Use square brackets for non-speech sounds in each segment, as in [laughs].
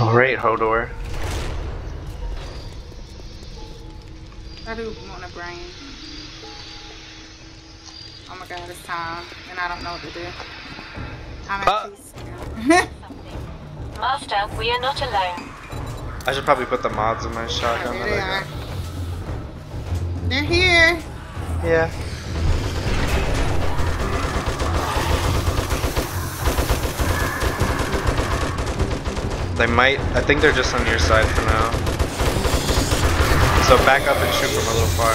Alright, Hodor. I do want a brain. Oh my god, it's time. And I don't know what to do. I'm Uh. actually scared. [laughs] Master, we are not alone. I should probably put the mods in my shotgun. there they are. They're here. Yeah. They might. I think they're just on your side for now. So back up and shoot from a little far.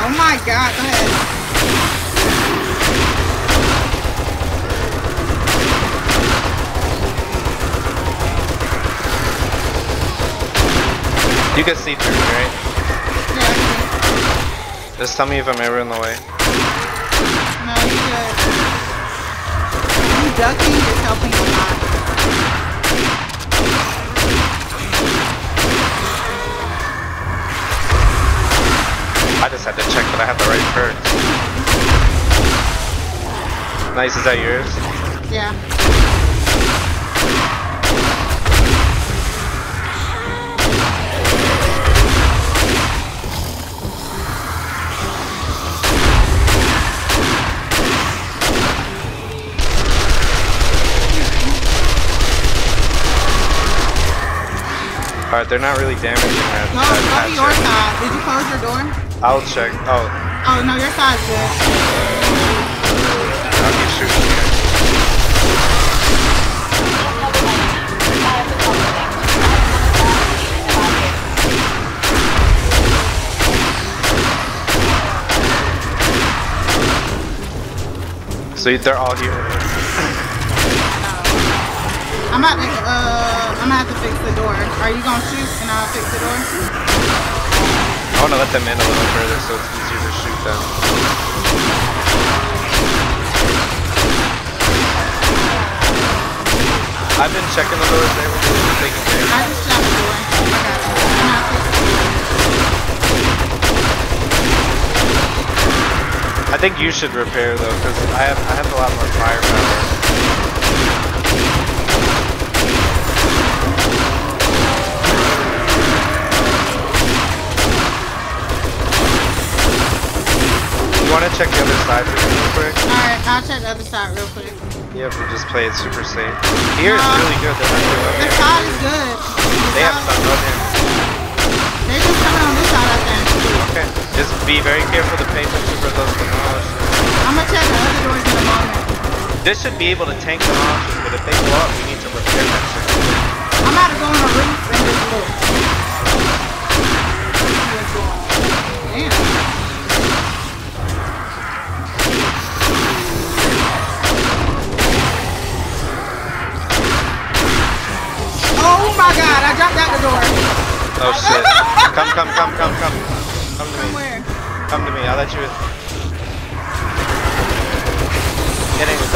Oh my god, go ahead. You can see through me, right? Yeah, Just tell me if I'm ever in the way. No, you're good. You ducking is helping a lot. Had to check that I have the right perks. Nice, is that yours? Yeah. Alright, they're not really damaging that. Go to your side. Did you close your door? I'll check. Oh, Oh no, your side's good. I'll keep shooting. So they're all here. I'm about to, uh, I'm gonna have to fix the door. Are you gonna shoot and I'll fix the door? I want to let them in a little further so it's easier to shoot them. I've been checking the doors. They were really taking care. I just shot the door. I got you. And I'll fix the door. I think you should repair though, because I have I have a lot more firepower. Want to check the other side real quick? Alright, I'll check the other side real quick. Yep, we just play it super safe. Here is Uh, really good. The side is good. The They have stuff on him. They're just coming on this side, I think. Okay. Just be very careful to pay attention for those demolished. I'm gonna check the other doors in a moment. This should be able to tank the launches, but if they blow up, we need to repair that shit. I'm about to go on the roof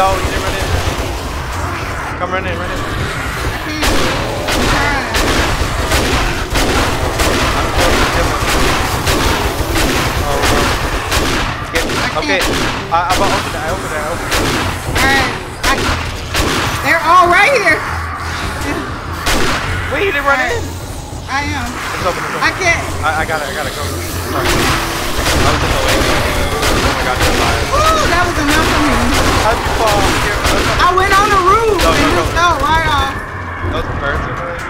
No, you didn't run in. Come run in, run in. I can't. I'm trying. I'm him. Oh, okay. I, I'm gonna open it. I opened it. I. Alright. I- They're all right here. Wait, you didn't run in. I am. It's open. It's open. I can't. I, I got it. I got it. Go. Sorry. I was in the way. Oh my god, you're alive. Woo, that was enough for me. How'd you fall? Here, I went on the roof Go, and go, just fell right off. those birds are really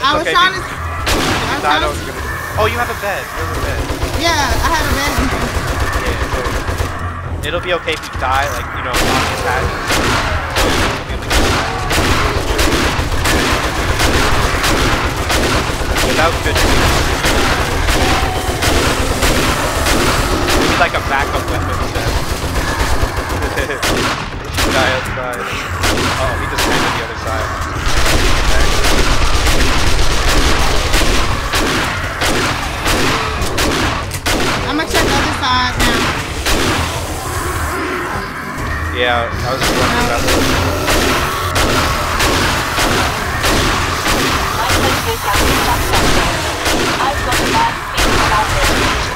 I was okay, trying to. I was trying to gonna Oh, you have a bed. You have a bed. yeah, I had a bed. Yeah, so it'll be okay if you die, like, you know, on the attack. That was good. We need like a backup weapon set. die outside. Oh, he just ran to the other side. I'm gonna check the other side now. Yeah, I was just wondering about that. I've got a bad feeling about this.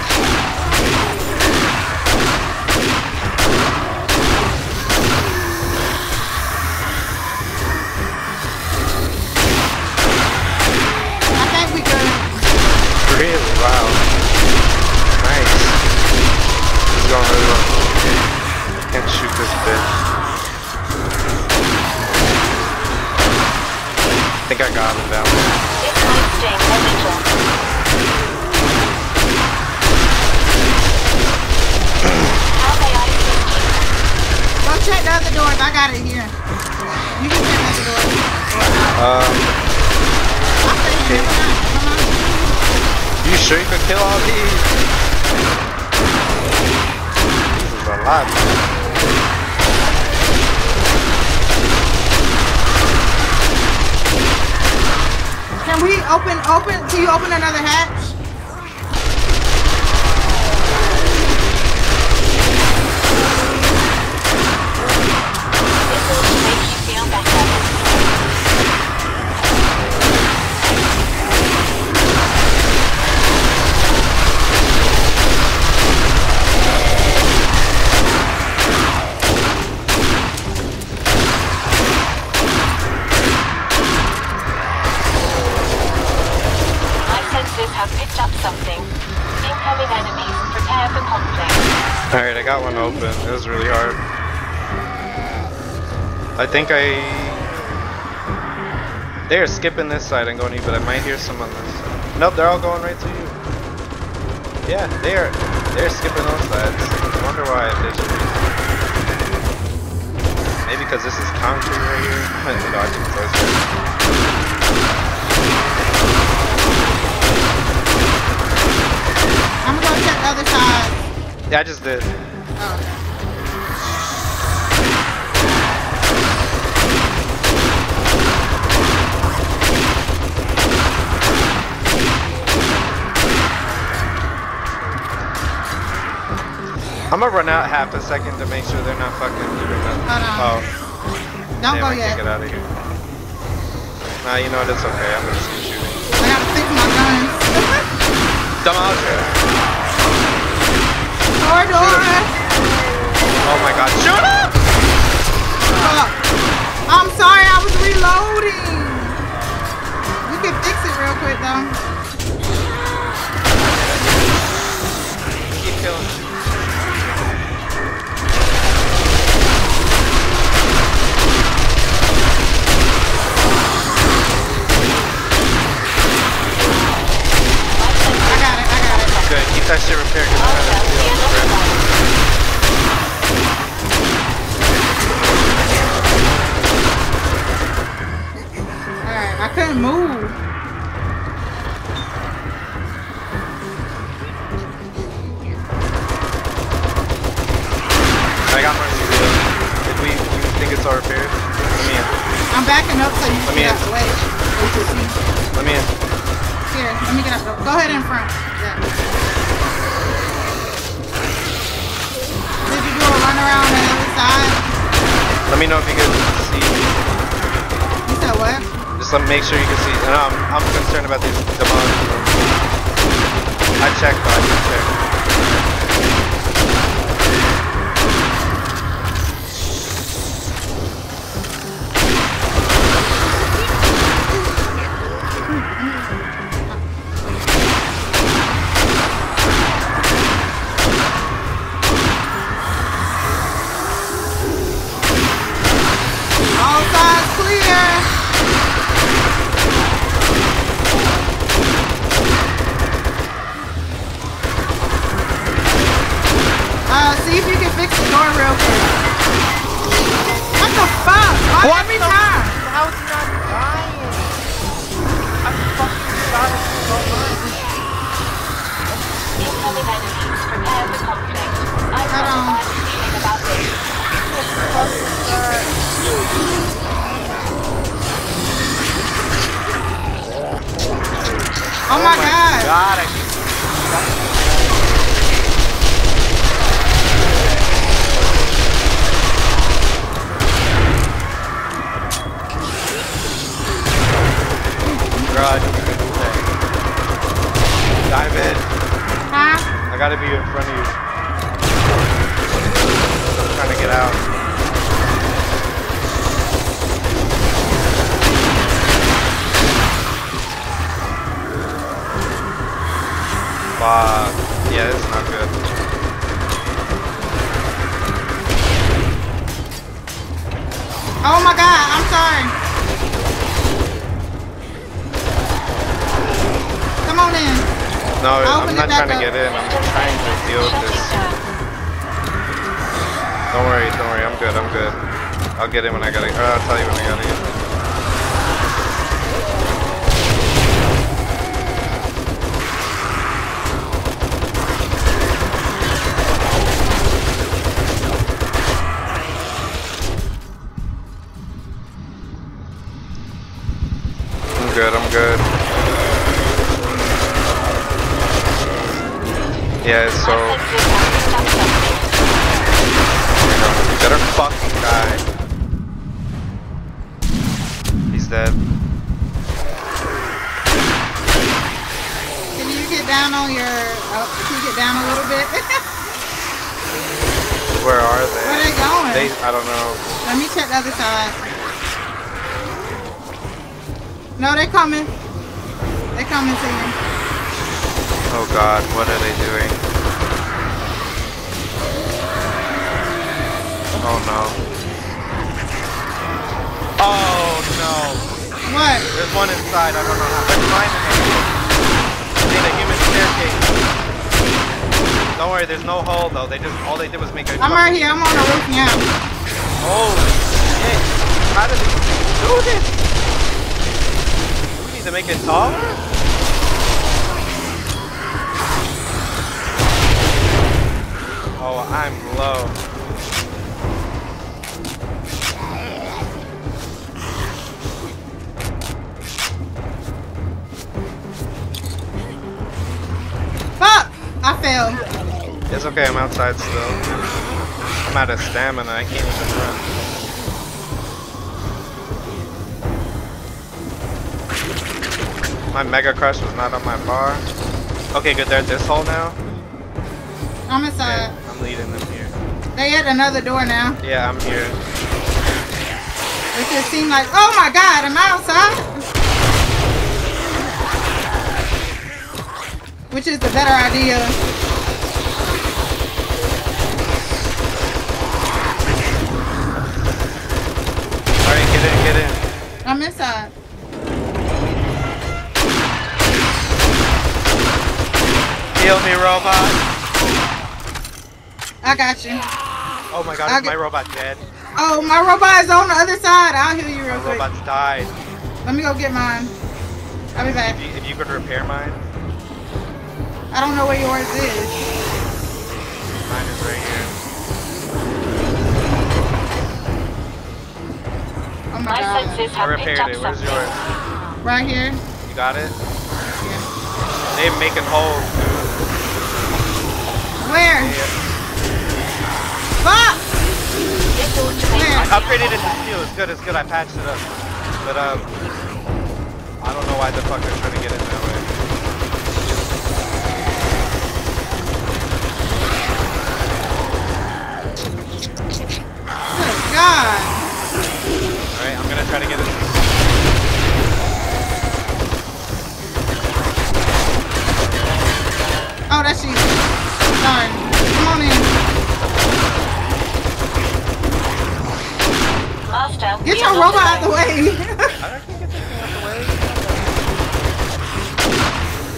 Um, on. you sure you could kill all these? This is a lot. Can we open, open, can you open another hatch? Open. It was really hard. I think I... They're skipping this side and going to you, but I might hear some on this side. Nope, they're all going right to you. Yeah, they're they're skipping those sides. I wonder why there's a reason. Maybe because this is concrete right here. [laughs] I'm gonna dodge it closer. I'm gonna go check the other side. Yeah, I just did. I'm gonna run out half a second to make sure they're not fucking doing nothing. Hold on. Oh, Don't damn, go I can't yet. get out of here. Nah, you know what? It's okay. I'm gonna just keep shooting. I gotta fix my guns. Dumb out here. Door, door. Oh my god. Shut up! Fuck. I'm sorry, I was reloading. We can fix it real quick though. Keep killing. I got it, I got it. Good. Keep that shit repaired. 'cause I'm gonna it. one. Couldn't move. I got steel. If we you think it's all repaired, let me in. I'm backing up so you Let can me get out the way. So you can. Let me in. Here, let me get out. Go ahead in front. Yeah. Did you do a run around on the other side? Let me know if you can see. You said what? Let make sure you can see. And I'm I'm concerned about these demons. I checked, but I didn't check. Uh, see if you can fix the door real quick. What the fuck? Why What every the- time? How's he not dying? I'm fucking shot him so much. Incoming enemies. Prepare for conflict. I've got a Hold on. bad feeling about this. Oh, my, god. God, I God, Diamond, Huh? I gotta be in front of you. I'm trying to get out. Fuck. Yeah, this is not good. Oh my god, I'm sorry. No, I'll I'm not trying to up. get in. I'm trying to deal with this. Don't worry, don't worry. I'm good. I'm good. I'll get in when I gotta. Or I'll tell you when I gotta get. in. I'm good. I'm good. Yeah. So. My senses have picked up something. You better fucking die. He's dead. Can you get down on your? Oh, can you get down a little bit? [laughs] Where are they? Where are they going? They, I don't know. Let me check the other side. No, they're coming. They're coming to you. Oh god, what are they doing? Oh no. Oh no. What? There's one inside, I don't know how. They're climbing it. Made a human staircase. Don't worry, there's no hole though. They just all they did was make a I'm right here. I'm on the roof now. Holy shit. How did they do this? Do we need to make it taller? Oh, I'm low. Fuck! I fell. It's okay, I'm outside still. I'm out of stamina, I can't even run. My Mega Crush was not on my bar. Okay, good, they're at this hole now. I'm inside. Leading them here. They at another door now. Yeah, I'm here. It just seemed like, oh my god, I'm outside? Which is the better idea. Alright, get in, get in. I'm inside. Heal me, robot. I got you. Oh my god, I'll is my robot dead? Oh, my robot is on the other side. I'll heal you real My quick. robot's died. Let me go get mine. I'll be back. If you, if you could repair mine, I don't know where yours is. mine is right here. Oh my My god. senses I have picked repaired it. Where's yours? Right here. You got it? Yeah. They're making holes, dude. Where? Yeah. Upgraded it to steel. It's good. It's good. I patched it up. But um, I don't know why the fuck they're trying to get in that way. Good God. All right, I'm gonna try to get it. Oh, that's you. Sorry. Come on in. Master. Get your robot out the way. [laughs] I can't get this thing out the way.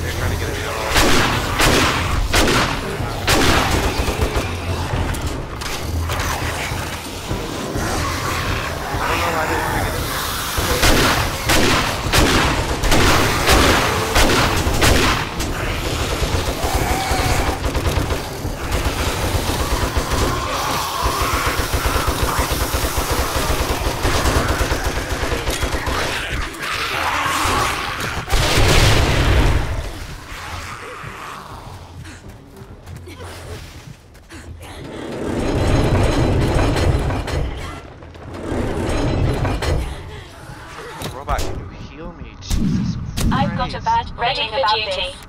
They're trying to get in the hole. I don't know why they didn't get in. Robot, can you heal me? Jesus Christ. I've got a bad for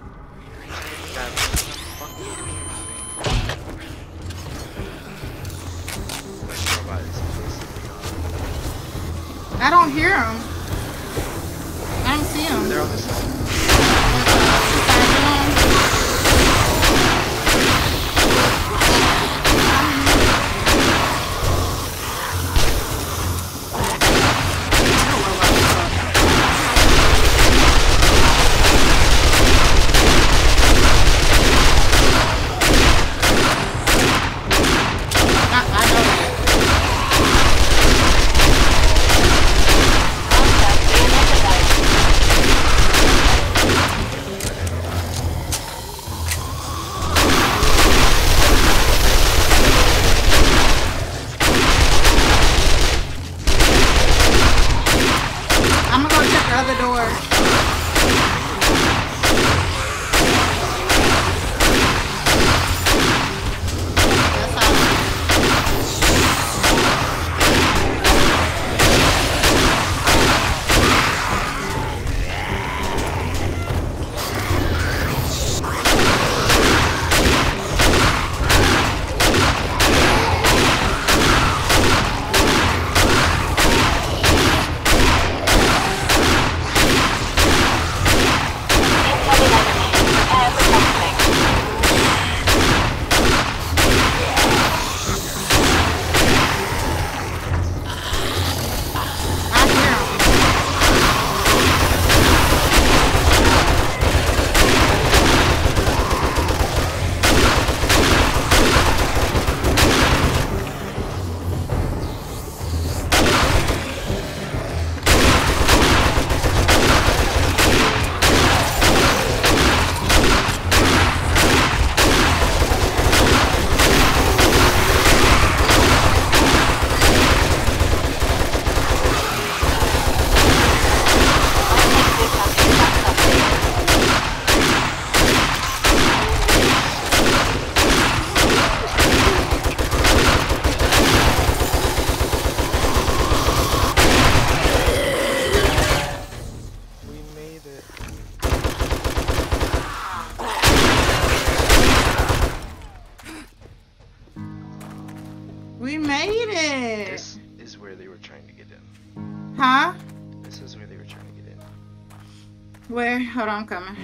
I'm coming.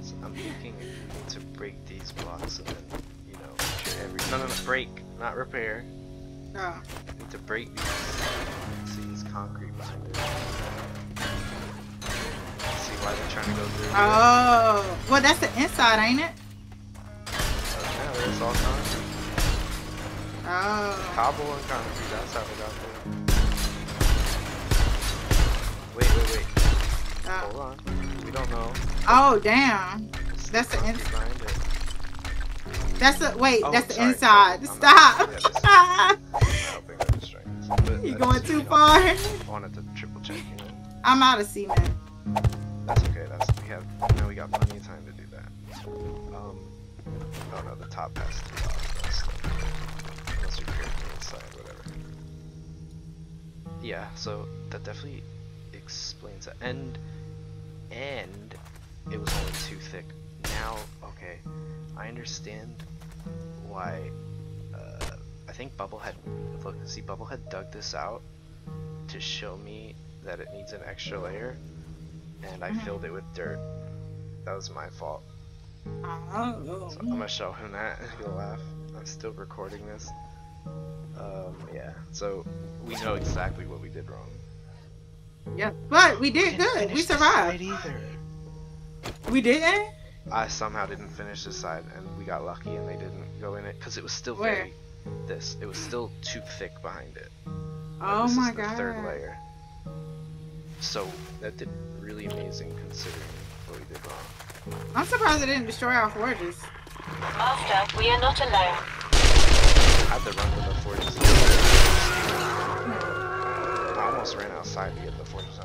So I'm thinking if we need to break these blocks and then, you know, make sure every no no no break, not repair. Oh. We need to break these. See these concrete behind it. See why they're trying to go through. here? Oh. Well, that's the inside, ain't it? Oh, yeah, it's all concrete. Oh. Cobble and concrete, that's how they got there. Wait, wait, wait. Oh, Hold on. Don't know. oh damn. That's the concrete ins- behind it. That's the wait. Oh, that's the sorry, inside. I'm Stop. not- yeah, this is- I'm helping with the strings. But you I going too far. I wanted to triple check, you know. I'm out of cement. That's okay. That's we have. Now we got plenty of time to do that. Um. Oh no, the top has to be off. That's unless you create the inside, whatever. Yeah. So that definitely explains it. And and it was only too thick. Now, okay, I understand why. Uh, I think Bubblehead. Look, see, Bubblehead dug this out to show me that it needs an extra layer and I Mhm. filled it with dirt. That was my fault. Oh. So I'm gonna show him that. [laughs] He'll laugh. I'm still recording this. Um, yeah. So we know exactly what we did wrong. Yeah, but we did good. We survived. either. We didn't. I somehow didn't finish this side, and we got lucky, and they didn't go in it because it was still Where? very. This. It was still too thick behind it. Like, Oh this my is the god. Third layer. So that did really amazing considering what we did wrong. I'm surprised it didn't destroy our forges. Master, we are not alone. I had to run to the forges. I almost ran outside to get the there.